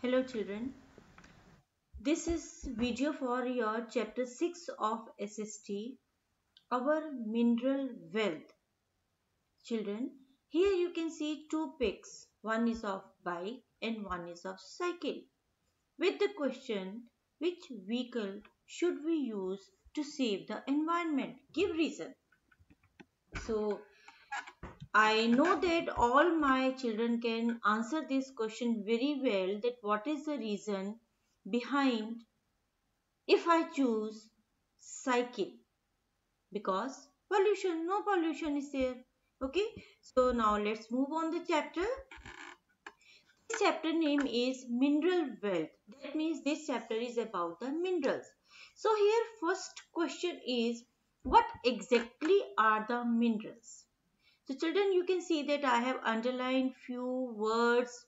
Hello children. This is video for your chapter 6 of SST, our mineral wealth. Children, here you can see two pics. One is of bike and one is of cycle. With the question, which vehicle should we use to save the environment? Give reason. So, I know that all my children can answer this question very well that what is the reason behind if I choose cycle because pollution no pollution is there okay? So now let's move on the chapter. This chapter name is mineral wealth. That means this chapter is about the minerals. So here first question is what exactly are the minerals so children, you can see that I have underlined few words,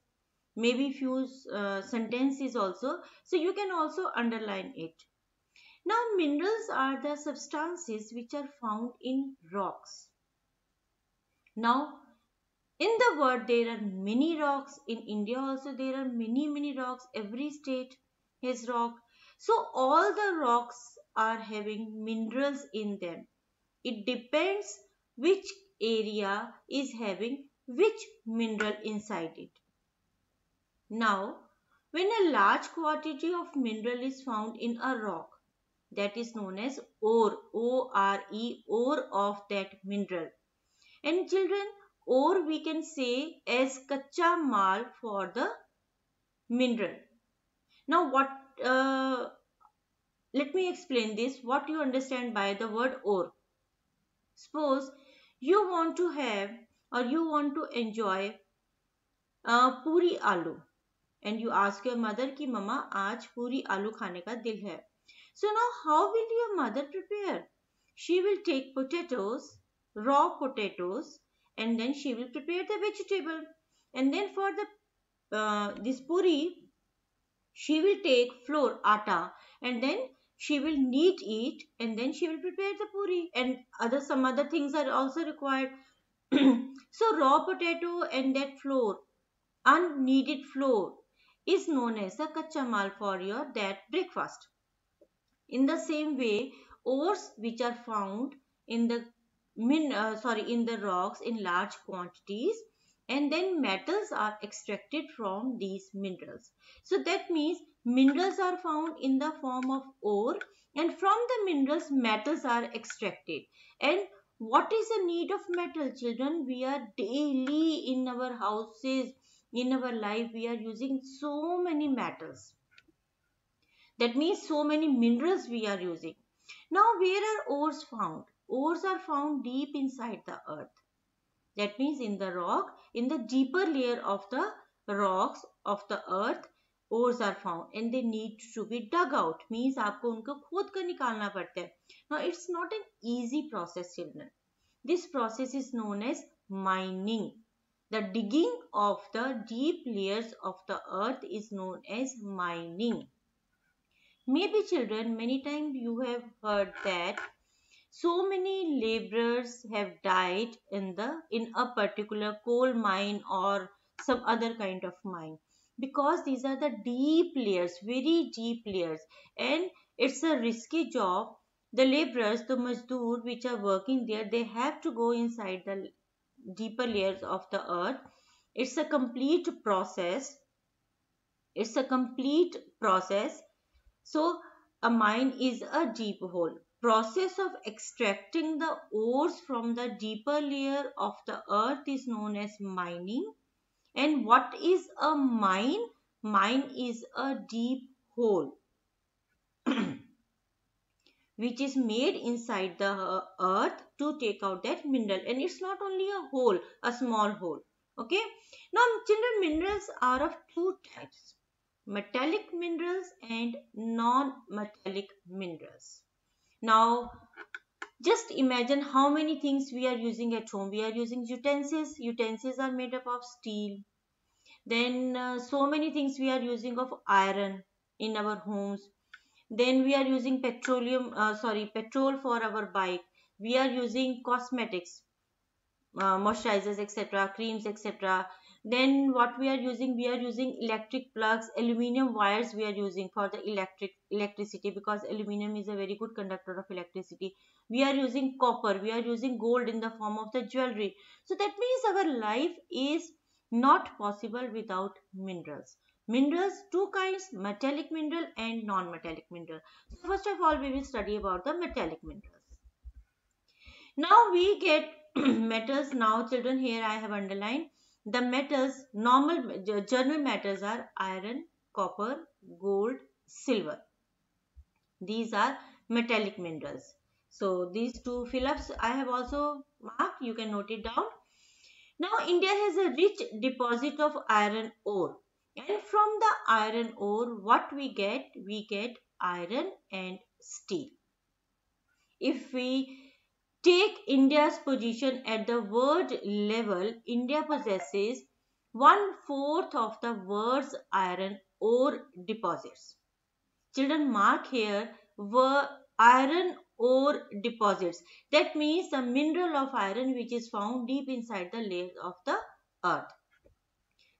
maybe few uh, sentences also. So you can also underline it. Now minerals are the substances which are found in rocks. Now in the world there are many rocks. In India also there are many many rocks. Every state has rock. So all the rocks are having minerals in them. It depends which area is having which mineral inside it. Now, when a large quantity of mineral is found in a rock, that is known as ore, O-R-E, ore of that mineral. And children, ore we can say as kacha mal for the mineral. Now, what, uh, let me explain this, what you understand by the word ore. Suppose you want to have or you want to enjoy uh, puri aloo. And you ask your mother ki mama aaj puri aloo khane ka dil hai. So now how will your mother prepare? She will take potatoes raw potatoes and then she will prepare the vegetable. And then for the uh, this puri she will take flour atta and then she will knead it and then she will prepare the puri. And other some other things are also required. So raw potato and that flour unkneaded flour is known as the kacha mal for your that breakfast. In the same way ores which are found in the min uh, sorry in the rocks in large quantities and then metals are extracted from these minerals. So that means minerals are found in the form of ore and from the minerals metals are extracted. And what is the need of metal children? We are daily in our houses, in our life, we are using so many metals. That means so many minerals we are using. Now where are ores found? Ores are found deep inside the earth that means in the rock, in the deeper layer of the rocks of the earth, ores are found and they need to be dug out. Means आपको उनको खोद कर निकालना पड़ता है. Now it's not an easy process children. This process is known as mining. The digging of the deep layers of the earth is known as mining. Maybe children, many times you have heard that so many laborers have died in the in a particular coal mine or some other kind of mine because these are the deep layers very deep layers. And it's a risky job. The laborers the mazdoor which are working there they have to go inside the deeper layers of the earth. It's a complete process. It's a complete process. So a mine is a deep hole. Process of extracting the ores from the deeper layer of the earth is known as mining. And what is a mine? Mine is a deep hole which is made inside the earth to take out that mineral. And it's not only a hole, a small hole. Okay. Now, children, minerals are of two types. Metallic minerals and non-metallic minerals. Now, just imagine how many things we are using at home. We are using utensils. Utensils are made up of steel. Then uh, so many things we are using of iron in our homes. Then we are using petroleum, uh, sorry, petrol for our bike. We are using cosmetics, uh, moisturizers, etc., creams, etc. then what we are using we are using electric plugs aluminum wires we are using for the electric electricity because aluminum is a very good conductor of electricity. We are using copper we are using gold in the form of the jewelry. So that means our life is not possible without minerals. Minerals two kinds metallic mineral and non-metallic mineral. So first of all we will study about the metallic minerals. Now we get metals. Now children here i have underlined the metals normal general metals are iron copper gold silver these are metallic minerals so these two fill-ups I have also marked. You can note it down. Now India has a rich deposit of iron ore. And from the iron ore, what we get? We get iron and steel. If we take India's position at the world level, India possesses one fourth of the world's iron ore deposits. Children mark here were iron ore deposits. That means the mineral of iron which is found deep inside the layers of the earth.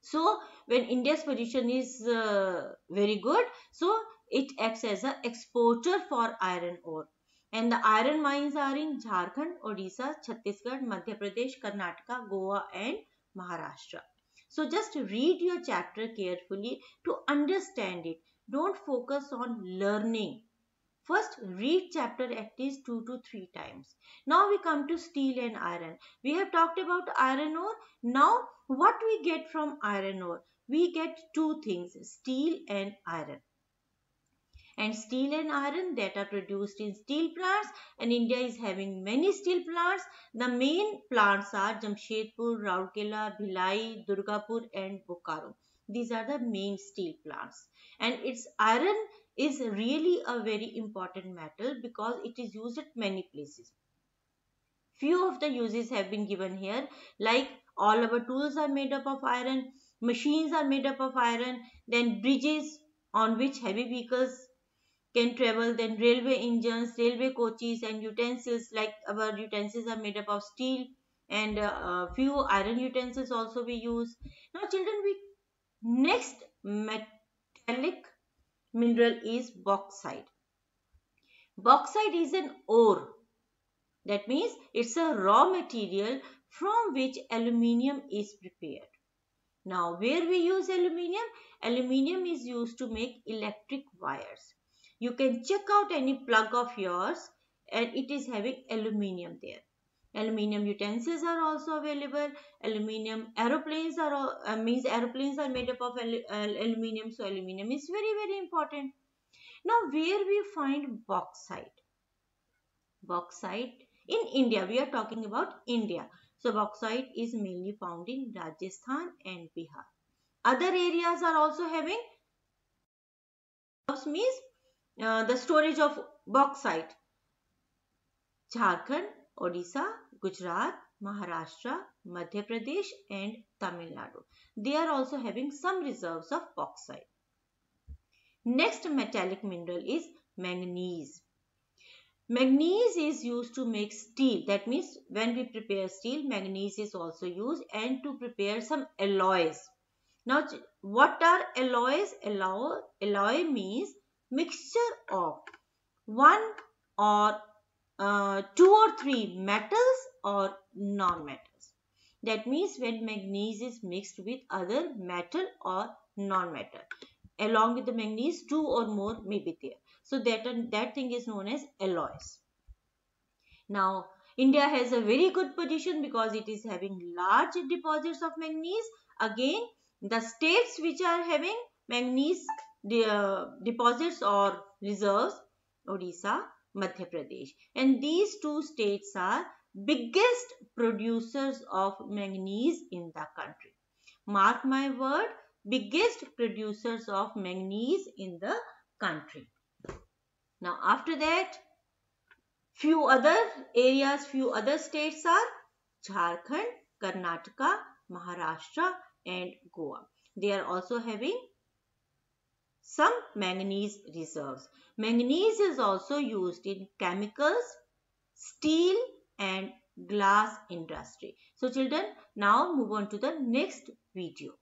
So when India's position is uh, very good, so it acts as an exporter for iron ore. And the iron mines are in Jharkhand, Odisha, Chhattisgarh, Madhya Pradesh, Karnataka, Goa and Maharashtra. So just read your chapter carefully to understand it. Don't focus on learning First, read chapter at least two to three times. Now we come to steel and iron. We have talked about iron ore. Now, what we get from iron ore? We get two things, steel and iron. And steel and iron that are produced in steel plants and India is having many steel plants. The main plants are Jamshedpur, Rourkela, Bhilai, Durgapur and Bokaro. These are the main steel plants. And its iron is really a very important metal because it is used at many places. Few of the uses have been given here like all our tools are made up of iron, machines are made up of iron, then bridges on which heavy vehicles can travel, then railway engines, railway coaches and utensils like our utensils are made up of steel and uh, few iron utensils also we use. Now children we next metallic mineral is bauxite. Bauxite is an ore. That means it's a raw material from which aluminium is prepared. Now where we use aluminium? Aluminium is used to make electric wires. You can check out any plug of yours and it is having aluminium there. Aluminium utensils are also available. Aluminium aeroplanes are uh, means aeroplanes are made up of al al aluminium. So aluminium is very very important. Now where we find bauxite? Bauxite in India. We are talking about India. So bauxite is mainly found in Rajasthan and Bihar. Other areas are also having means uh, the storage of bauxite. Jharkhand, Odisha, Gujarat, Maharashtra, Madhya Pradesh and Tamil Nadu. They are also having some reserves of bauxite. Next metallic mineral is manganese. Manganese is used to make steel. That means when we prepare steel, manganese is also used and to prepare some alloys. Now, what are alloys? Alloy, alloy means mixture of one or uh, two or three metals or non-metals. That means when manganese is mixed with other metal or non-metal. Along with the manganese, two or more may be there. So that, that thing is known as alloys. Now, India has a very good position because it is having large deposits of manganese. Again, the states which are having manganese uh, deposits or reserves, Odisha, Madhya Pradesh. And these two states are biggest producers of manganese in the country. Mark my word, biggest producers of manganese in the country. Now after that, few other areas, few other states are Jharkhand, Karnataka, Maharashtra and Goa. They are also having some manganese reserves. Manganese is also used in chemicals, steel and glass industry. So children, now move on to the next video.